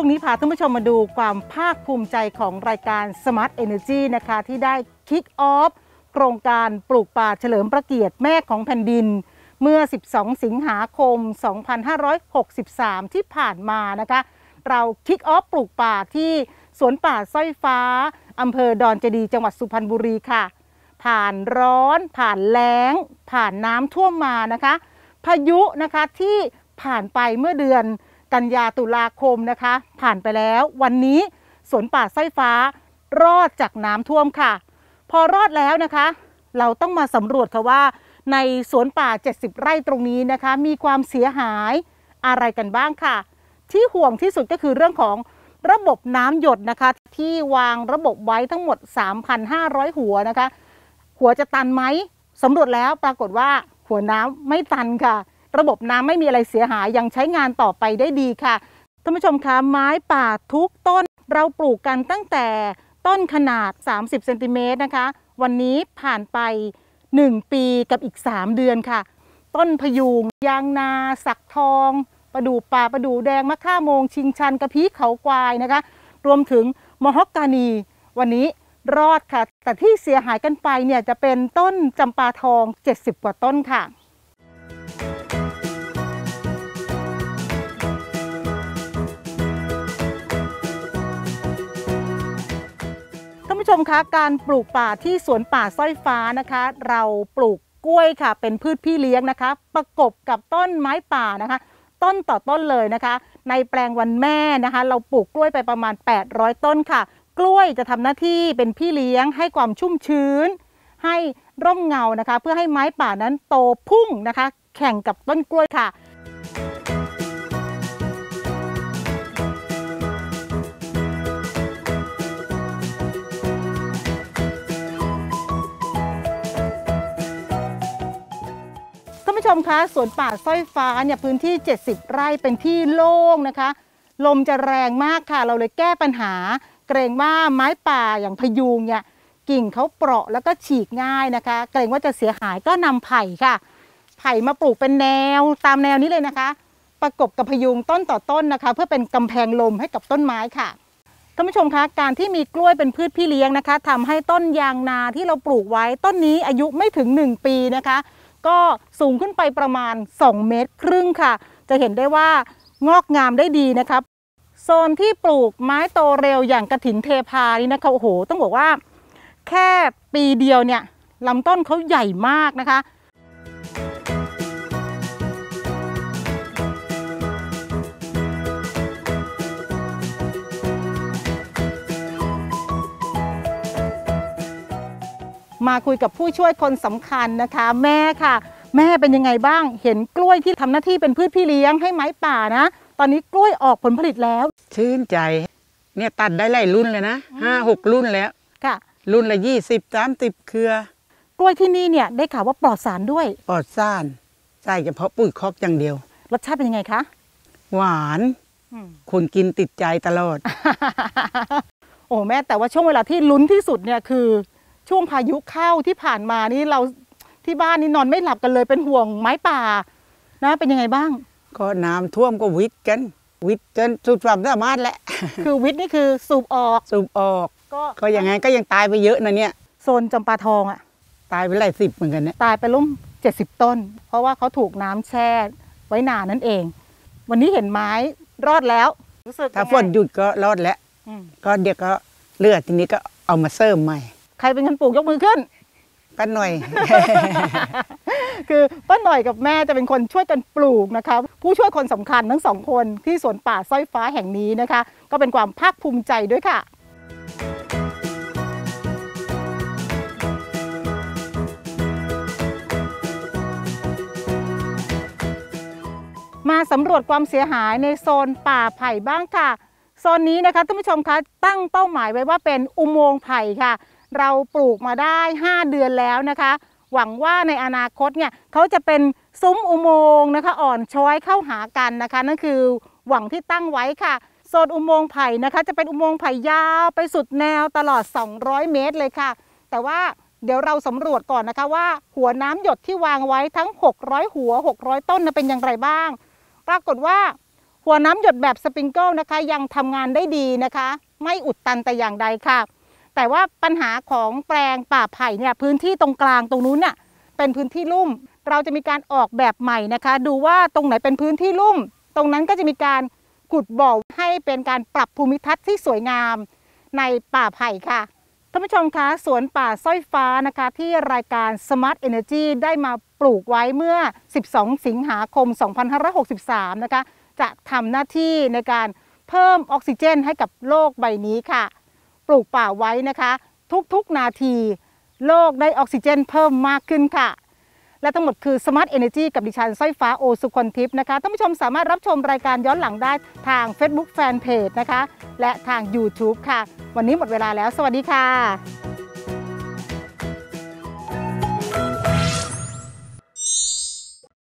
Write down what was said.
ช่วงนี้พาท่านผู้ชมมาดูความภาคภูมิใจของรายการ Smart Energy นะคะ ที่ได้ Kick Off โครงการปลูกป่าเฉลิมพระเกียรติแม่ของแผ่นดิน เมื่อ 12 สิงหาคม 2563 ที่ผ่านมานะคะ เราคิกออฟปลูกป่าที่สวนป่าสร้อยฟ้าอำเภอดอนเจดีจังหวัดสุพรรณบุรีค่ะ ผ่านร้อน ผ่านแล้ง ผ่านน้ำท่วมมานะคะ พายุนะคะที่ผ่านไปเมื่อเดือน กันยาตุลาคมนะคะ ผ่านไปแล้ววันนี้สวนป่าไส้ฟ้ารอดจากน้ำท่วมค่ะ พอรอดแล้วนะคะ เราต้องมาสำรวจค่ะว่า ในสวนป่า 70 ไร่ตรงนี้นะคะ มีความเสียหายอะไรกันบ้างค่ะ ที่ห่วงที่สุดก็คือเรื่องของระบบน้ำหยดนะคะ ที่วางระบบไว้ทั้งหมด 3,500 หัวนะคะ หัวจะตันไหมสำรวจแล้วปรากฏว่าหัวน้ำไม่ตันค่ะ ระบบน้ำไม่มีอะไรเสียหายยังใช้งานต่อไปได้ดีค่ะท่านผู้ชมคะไม้ป่าทุกต้นเราปลูกกันตั้งแต่ต้นขนาด 30เซนติเมตรนะคะ วันนี้ผ่านไป 1 ปีกับอีก 3 เดือนค่ะ ต้นพยุงยางนา สักทองประดู่ป่าประดู่แดงมะค่าโมง ชิงชันกระพี้เขาควายนะคะ รวมถึงมอฮอกกานี วันนี้รอดค่ะ แต่ที่เสียหายกันไปเนี่ยจะเป็นต้นจำปาทอง 70 กว่าต้นค่ะ มคะการปลูกป่าที่สวนป่าสร้อยฟ้านะคะ เราปลูกกล้วยค่ะ เป็นพืชพี่เลี้ยงนะคะ ประกบกับต้นไม้ป่านะคะ ต้นต่อต้นเลยนะคะ ในแปลงวันแม่นะคะ เราปลูกกล้วยไปประมาณ 800 ต้นค่ะ กล้วยจะทำหน้าที่เป็นพี่เลี้ยง ให้ความชุ่มชื้น ให้ร่มเงานะคะ เพื่อให้ไม้ป่านั้นโตพุ่งนะคะ แข่งกับต้นกล้วยค่ะ ชมคะสวนป่าสร้อยฟ้าเนี่ยพื้นที่ 70 ไร่เป็นที่โล่งนะคะ ลมจะแรงมากค่ะ เราเลยแก้ปัญหา เกรงว่าไม้ป่าอย่างพยุงเนี่ยกิ่งเขาเปราะแล้วก็ฉีกง่ายนะคะ เกรงว่าจะเสียหายก็นำไผ่ค่ะ ไผ่มาปลูกเป็นแนวตามแนวนี้เลยนะคะ ประกบกับพยุงต้นต่อต้นนะคะ เพื่อเป็นกำแพงลมให้กับต้นไม้ค่ะท่านผู้ชมคะการที่มีกล้วยเป็นพืชพี่เลี้ยงนะคะทำให้ต้นยางนาที่เราปลูกไว้ต้นนี้อายุไม่ถึง 1 ปีนะคะ ก็สูงขึ้นไปประมาณ 2 เมตรครึ่งค่ะ จะเห็นได้ว่างอกงามได้ดีนะครับโซนที่ปลูกไม้โตเร็วอย่างกระถินเทพานี่นะคะโอ้โห ต้องบอกว่า แค่ปีเดียวเนี่ยลำต้นเขาใหญ่มากนะคะ มาคุยกับผู้ช่วยคนสำคัญนะคะ แม่ค่ะ แม่เป็นยังไงบ้าง เห็นกล้วยที่ทำหน้าที่เป็นพืชพี่เลี้ยงให้ไม้ป่านะ ตอนนี้กล้วยออกผลผลิตแล้ว ชื่นใจ เนี่ยตัดได้หลายรุ่นเลยนะห้าหกรุ่นแล้วค่ะ รุ่นละยี่สิบสามสิบเครือ กล้วยที่นี่เนี่ยได้ข่าวว่าปลอดสารด้วย ปลอดซ่านใส่เฉพาะปุ๋ยคอกอย่างเดียว รสชาติเป็นยังไงคะหวานอืมคนกินติดใจตลอด โอ้แม่แต่ว่าช่วงเวลาที่ลุ้นที่สุดเนี่ยคือ ช่วงพายุเข้าที่ผ่านมานี่เราที่บ้านนี่นอนไม่หลับกันเลยเป็นห่วงไม้ป่านะเป็นยังไงบ้าง ก็น้ำท่วมก็วิทย์กัน วิทย์จนสุดความสามารถแหละ คือวิทย์นี่คือสูบออกสูบออก ก็ก็อย่างไงก็ยังตายไปเยอะนะเนี่ยโซนจำปาทองอะตายไปหลายสิบเหมือนกันเนี่ยตายไปร่วม70ต้น เพราะว่าเขาถูกน้ำแช่ไว้นานนั่นเอง วันนี้เห็นไม้รอดแล้ว รู้สึกถ้ายังฝไงนหยุดก็รอดแล้วอืมก็เดี๋ยวก็เลือดทีนี้ก็เอามาเสริมใหม่ ใครเป็นคนปลูกยกมือขึ้น ป้าหน่อย คือป้าหน่อยกับแม่จะเป็นคนช่วยกันปลูกนะคะ ผู้ช่วยคนสำคัญทั้งสองคนที่สวนป่าสร้อยฟ้าแห่งนี้นะคะ ก็เป็นความภาคภูมิใจด้วยค่ะ มาสำรวจความเสียหายในโซนป่าไผ่บ้างค่ะ โซนนี้นะคะท่านผู้ชมคะตั้งเป้าหมายไว้ว่าเป็นอุโมงค์ไผ่ค่ะ เราปลูกมาได้ 5 เดือนแล้วนะคะ หวังว่าในอนาคตเนี่ยเขาจะเป็นซุ้มอุโมงค์นะคะอ่อนช้อยเข้าหากันนะคะนั่นคือหวังที่ตั้งไว้ค่ะโซนอุโมงค์ไผ่นะคะ จะเป็นอุโมงค์ไผ่ยาวไปสุดแนวตลอด 200 เมตรเลยค่ะ แต่ว่าเดี๋ยวเราสำรวจก่อนนะคะว่าหัวน้ำหยดที่วางไว้ทั้ง 600 หัว 600 ต้นนะเป็นอย่างไรบ้าง ปรากฏว่าหัวน้ำหยดแบบสปริงเกิลนะคะ ยังทำงานได้ดีนะคะ ไม่อุดตันแต่อย่างใดค่ะ แต่ว่าปัญหาของแปลงป่าไผ่เนี่ยพื้นที่ตรงกลางตรงนู้นน่ะเป็นพื้นที่ลุ่ม เราจะมีการออกแบบใหม่นะคะ ดูว่าตรงไหนเป็นพื้นที่ลุ่ม ตรงนั้นก็จะมีการขุดบ่อให้เป็นการปรับภูมิทัศน์ที่สวยงามในป่าไผ่ค่ะท่านผู้ชมคะสวนป่าสร้อยฟ้านะคะ ที่รายการ Smart Energy ได้มาปลูกไว้เมื่อ 12 สิงหาคม 2563 นะคะ จะทำหน้าที่ในการเพิ่มออกซิเจนให้กับโลกใบนี้ค่ะ ปลูกป่าไว้นะคะ ทุกๆนาที โลกได้ออกซิเจนเพิ่มมากขึ้นค่ะ และทั้งหมดคือ Smart Energy กับดิฉันสร้อยฟ้าโอสุคนทิพย์นะคะท่านผู้ชมสามารถรับชมรายการย้อนหลังได้ทาง Facebook Fanpage นะคะ และทาง YouTube ค่ะ วันนี้หมดเวลาแล้ว สวัสดีค่ะ